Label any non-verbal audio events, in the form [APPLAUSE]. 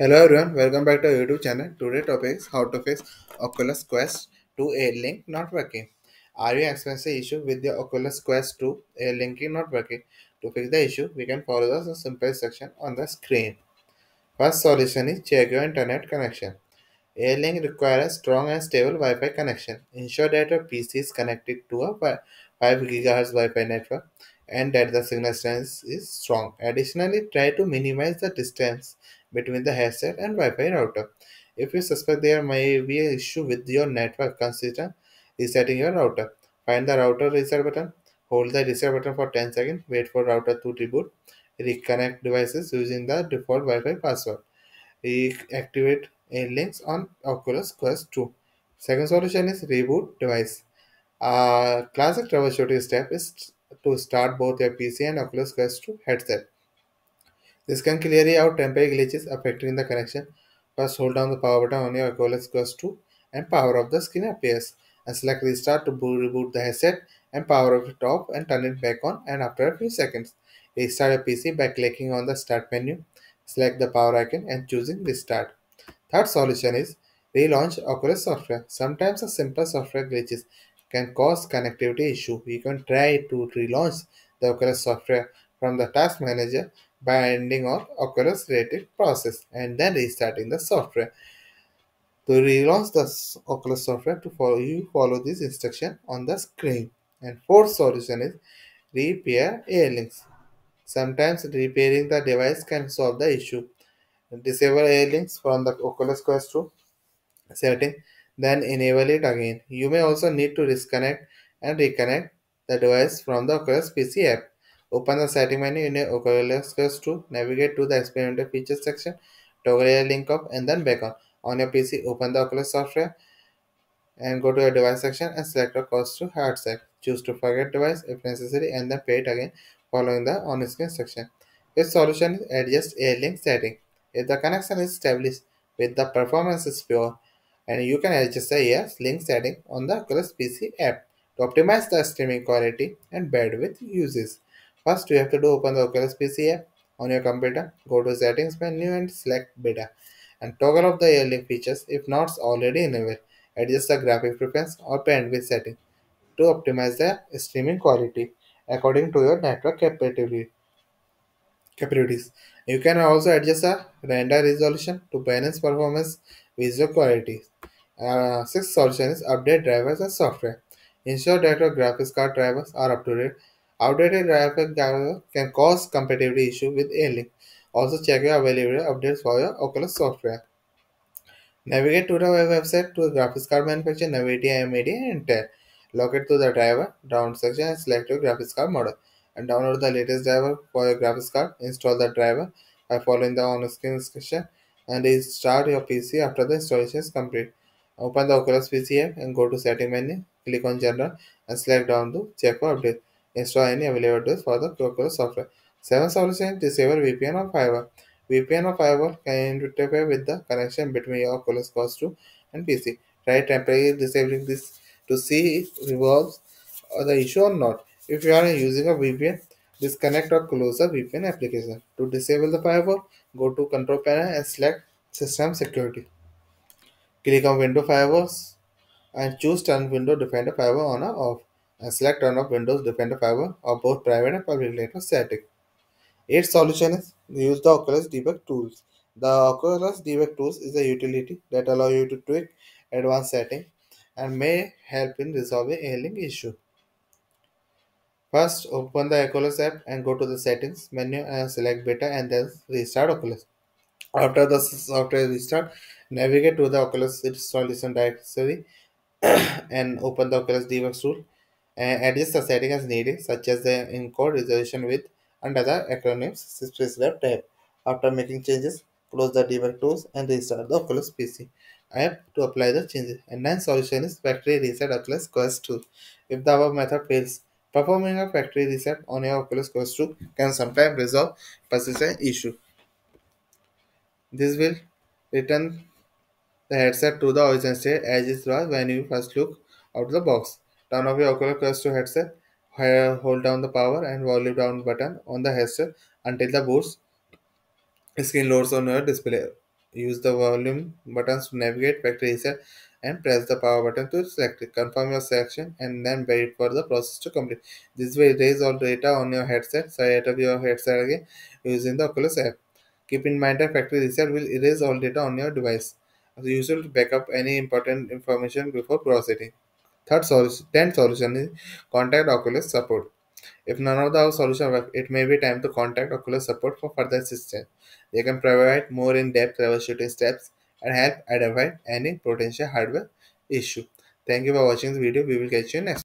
Hello everyone, welcome back to our YouTube channel. Today topic is how to fix Oculus Quest 2 Air Link not working. Are you experiencing issue with the Oculus Quest 2 Air linking not working? To fix the issue, we can follow the simple instruction on the screen. First solution is check your internet connection. Airlink requires strong and stable Wi-Fi connection. Ensure that your PC is connected to a 5 GHz Wi-Fi network and that the signal strength is strong. Additionally, try to minimize the distance between the headset and Wi-Fi router. If you suspect there may be an issue with your network, consider resetting your router. Find the router reset button, hold the reset button for 10 seconds, wait for router to reboot, reconnect devices using the default Wi-Fi password. Reactivate links on Oculus Quest 2. Second solution is reboot device. A classic troubleshooting step is to start both your PC and Oculus Quest 2 headset. This can clear out temporary glitches affecting the connection. First, hold down the power button on your Oculus Quest 2 and power off the screen appears. And select restart to reboot the headset and power of it off and turn it back on and after a few seconds. Restart your PC by clicking on the start menu, select the power icon and choosing restart. Third solution is relaunch Oculus software. Sometimes a simple software glitches can cause connectivity issue. You can try to relaunch the Oculus software from the task manager by ending on Oculus related process and then restarting the software. To relaunch the Oculus software, to follow you follow this instruction on the screen. And fourth solution is repair airlinks. Sometimes repairing the device can solve the issue. Disable airlinks from the Oculus Quest 2 setting, then enable it again. You may also need to disconnect and reconnect the device from the Oculus PC app. Open the setting menu in your Oculus Quest 2, navigate to the experimental features section, toggle air link off and then back on. On your PC, open the Oculus software and go to your device section and select a Quest 2 headset. Choose to forget device if necessary and then pay it again following the on-screen section. This solution is adjust airlink setting. If the connection is established with the performance is pure, and you can adjust the AirLink link setting on the Oculus PC app to optimize the streaming quality and bandwidth uses. First, you have to do open the Oculus PC app on your computer, go to settings menu and select beta and toggle off the AirLink features if not already enabled. Adjust the graphic preference or bandwidth setting to optimize the streaming quality according to your network capabilities. You can also adjust the render resolution to balance performance visual quality. Uh, sixth solution is update drivers and software. Ensure that your graphics card drivers are up to date. Outdated graphic drivers can cause compatibility issue with Airlink. Also check your available updates for your Oculus software. Navigate to the website to the graphics card manufacturer, NVIDIA, AMD, and Intel. Locate to the driver down section and select your graphics card model and download the latest driver for your graphics card. Install the driver by following the on-screen instruction and restart your PC after the installation is complete. Open the Oculus PC app and go to setting menu. Click on general and select down to check for update. Install any available tools for the Oculus software. 7 solution disable VPN or firewall. VPN or firewall can interfere with the connection between your Oculus Quest 2 and PC. Try temporarily disabling this to see if it resolves the issue or not. If you are using a VPN, disconnect or close the VPN application. To disable the firewall, go to control panel and select system security. Click on window firewalls and choose turn window defender firewall on or off select one of windows defender firewall or both private and public network setting. Eighth solution is use the Oculus debug tools. The Oculus debug tools is a utility that allow you to tweak advanced settings and may help in resolving a link issue. First, open the Oculus app and go to the settings menu and select beta and then restart Oculus. After the software restart, navigate to the Oculus installation directory [CLEARS THROAT] and open the Oculus debug tool adjust the setting as needed, such as the encode resolution with and other acronyms space left tab. After making changes, close the debug tools and restart the Oculus PC app to apply the changes. And ninth solution is factory reset Oculus Quest 2. If the above method fails, Performing a factory reset on your Oculus Quest 2 can sometimes resolve persistent issue. This will return the headset to the original state as it was when you first look out of the box. Turn off your Oculus Quest 2 headset, hold down the power and volume down button on the headset until the boot screen loads on your display. Use the volume buttons to navigate back factory reset and press the power button to select it. Confirm your selection and then wait for the process to complete. This will erase all data on your headset. Set up your headset again using the Oculus app. Keep in mind that factory reset will erase all data on your device. As usual, backup any important information before proceeding. Third solution, tenth solution is contact Oculus support. If none of the solution work, it may be time to contact Oculus support for further assistance. They can provide more in-depth troubleshooting steps and help identify any potential hardware issue. Thank you for watching this video. We will catch you next.